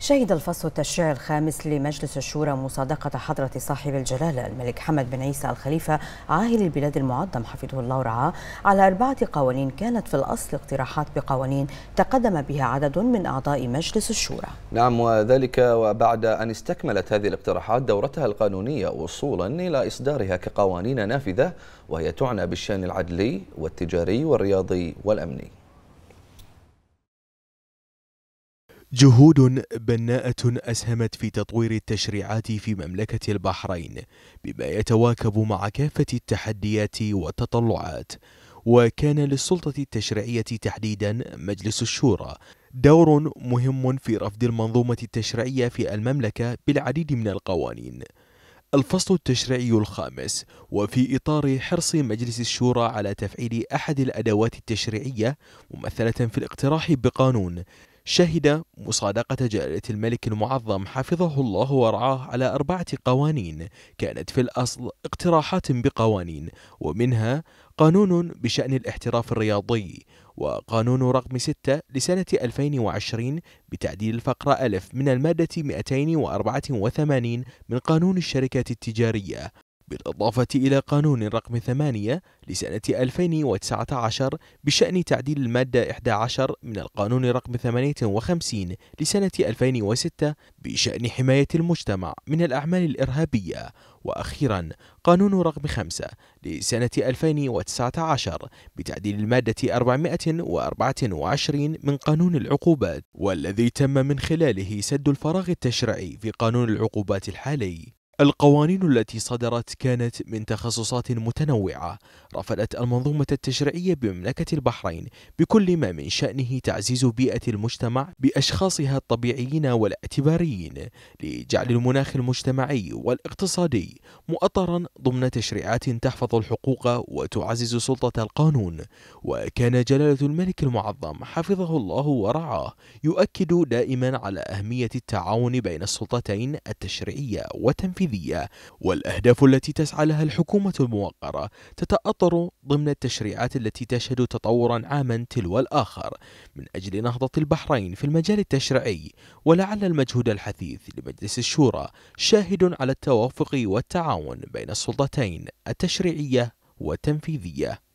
شهد الفصل التشريعي الخامس لمجلس الشورى مصادقة حضرة صاحب الجلالة الملك حمد بن عيسى الخليفة عاهل البلاد المعظم حفظه الله ورعاه. على أربعة قوانين كانت في الأصل اقتراحات بقوانين تقدم بها عدد من أعضاء مجلس الشورى. نعم وذلك وبعد أن استكملت هذه الاقتراحات دورتها القانونية وصولا إلى إصدارها كقوانين نافذة وهي تعنى بالشأن العدلي والتجاري والرياضي والأمني. جهود بناءة أسهمت في تطوير التشريعات في مملكة البحرين بما يتواكب مع كافة التحديات والتطلعات. وكان للسلطة التشريعية تحديدا مجلس الشورى دور مهم في رفض المنظومة التشريعية في المملكة بالعديد من القوانين. الفصل التشريعي الخامس وفي إطار حرص مجلس الشورى على تفعيل أحد الأدوات التشريعية ممثلة في الاقتراح بقانون شهد مصادقة جلالة الملك المعظم حفظه الله ورعاه على أربعة قوانين كانت في الأصل اقتراحات بقوانين ومنها قانون بشأن الاحتراف الرياضي وقانون رقم 6 لسنة 2020 بتعديل الفقرة ألف من المادة 284 من قانون الشركات التجارية. بالإضافة إلى قانون رقم 8 لسنة 2019 بشأن تعديل المادة 11 من القانون رقم 58 لسنة 2006 بشأن حماية المجتمع من الأعمال الإرهابية. وأخيرا قانون رقم 5 لسنة 2019 بتعديل المادة 424 من قانون العقوبات والذي تم من خلاله سد الفراغ التشريعي في قانون العقوبات الحالي. القوانين التي صدرت كانت من تخصصات متنوعة رفضت المنظومة التشريعية بمملكة البحرين بكل ما من شأنه تعزيز بيئة المجتمع بأشخاصها الطبيعيين والاعتباريين لجعل المناخ المجتمعي والاقتصادي مؤطرا ضمن تشريعات تحفظ الحقوق وتعزز سلطة القانون. وكان جلالة الملك المعظم حفظه الله ورعاه يؤكد دائما على أهمية التعاون بين السلطتين التشريعية والتنفيذية التنفيذية والأهداف التي تسعى لها الحكومة الموقرة تتأطر ضمن التشريعات التي تشهد تطورا عاما تلو الآخر من أجل نهضة البحرين في المجال التشريعي. ولعل المجهود الحثيث لمجلس الشورى شاهد على التوافق والتعاون بين السلطتين التشريعية والتنفيذية.